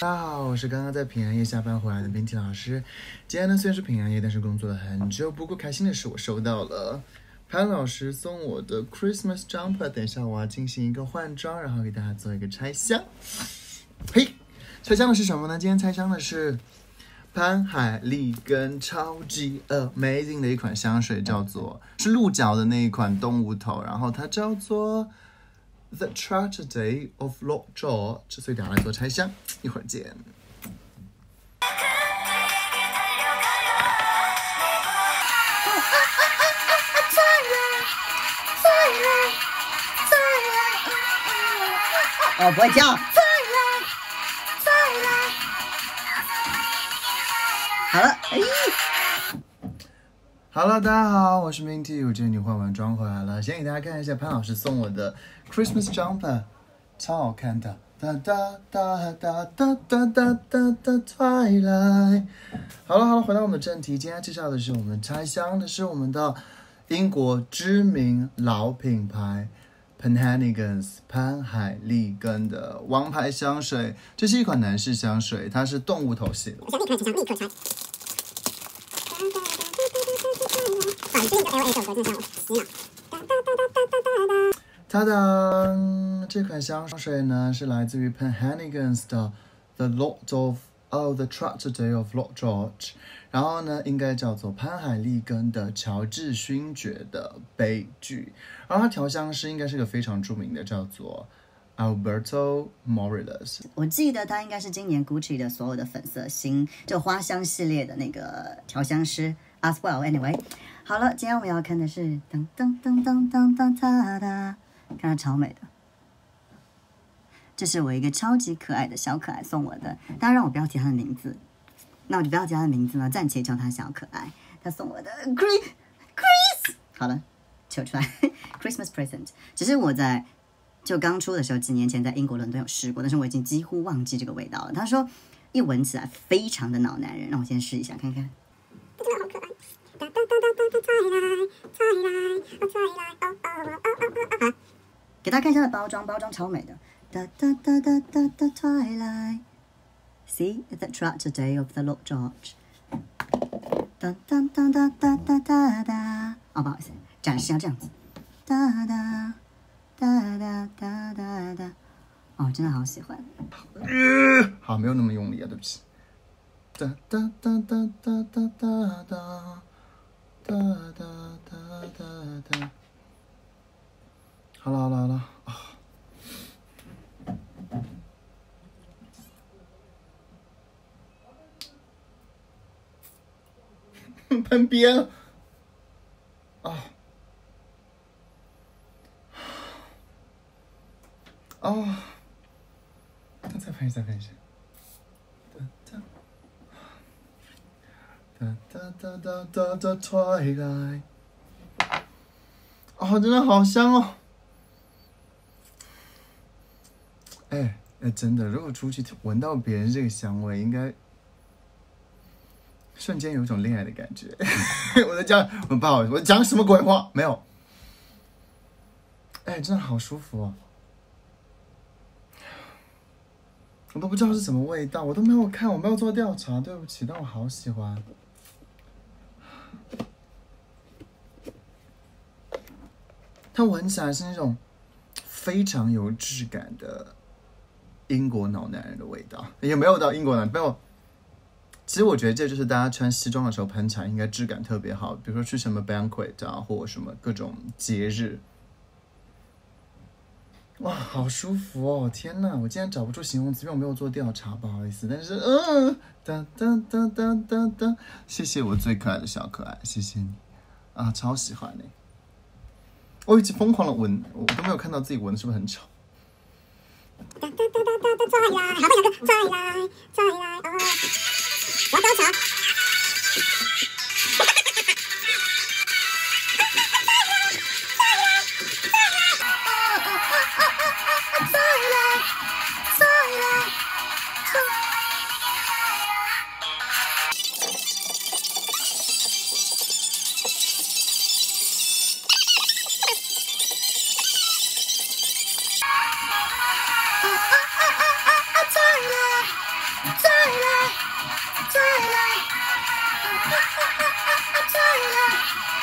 大家好，我是刚刚在平安夜下班回来的冰淇老师。今天呢虽然是平安夜，但是工作了很久。不过开心的是，我收到了潘老师送我的 Christmas jumper。等一下我要进行一个换装，然后给大家做一个拆箱。嘿，拆箱的是什么呢？今天拆箱的是潘海利根超级 amazing 的一款香水，叫做是鹿角的那一款动物头，然后它叫做。The Tragedy of Lockjaw，所以等下来做拆箱，一会儿见。哦，不会叫。好了，哎。Hello，大家好，我是 Minty，我见你换完妆回来了。先给大家看一下潘老师送我的 Christmas jumper，超好看的。哒哒哒哒哒哒哒哒哒 Twilight。好了好了，回到我们的正题，今天介绍的是我们拆箱的是我们的英国知名老品牌 Penhaligon's 潘海利根的王牌香水。这是一款男士香水，它是动物头系的。立刻拆，立刻拆。哒哒，这款香水呢是来自于 Penhaligon's 的 The Lord of Oh the Tragedy of Lord George，然后呢应该叫做潘海利根的乔治勋爵的悲剧，然后它调香师应该是个非常著名的叫做 Alberto Morillas。我记得他应该是今年 Gucci 的所有的粉色新就花香系列的那个调香师 as well。Anyway。好了，今天我们要看的是噔噔噔噔噔噔哒哒，看它超美的。这是我一个超级可爱的小可爱送我的，大家让我不要提他的名字，那我就不要提他的名字了，暂且叫他小可爱。他送我的 Chris Chris，好了，求出来 Christmas present。只是我在就刚出的时候，几年前在英国伦敦有试过，但是我已经几乎忘记这个味道了。他说一闻起来非常的老男人，让我先试一下看看。给大家看一下它的包装，包装超美的。哒哒哒哒哒哒，Twilight，See the tragedy of the Lord George。哒哒哒哒哒哒哒哒，哦，不好意思，展示要这样子。哒哒哒哒哒哒哒，哦，真的好喜欢。好，没有那么用力啊，对不起。哒哒哒哒哒哒哒哒。哒哒哒哒哒，好了好了好了啊！喷边啊！啊！再喷一下，再喷一下。哒哒哒哒哒哒，Twilight，哦，真的好香哦！哎哎，真的，如果出去闻到别人这个香味，应该瞬间有一种恋爱的感觉。我在讲，我不好意思，我讲什么鬼话？没有。哎，真的好舒服哦！我都不知道是什么味道，我都没有看，我没有做调查，对不起，但我好喜欢。它闻起来是那种非常有质感的英国老男人的味道，也没有到英国男，没有。其实我觉得这就是大家穿西装的时候喷起来应该质感特别好，比如说去什么 banquet 啊，或什么各种节日。哇，好舒服哦！天哪，我竟然找不出形容词，因为我没有做调查，不好意思。但是，嗯，噔噔噔噔噔噔，谢谢我最可爱的小可爱，谢谢你啊，超喜欢你。我已经疯狂的闻，我都没有看到自己闻的是不是很丑。哒哒哒哒哒哒，再来，好，再来，再来，再来，Twilight. Twilight.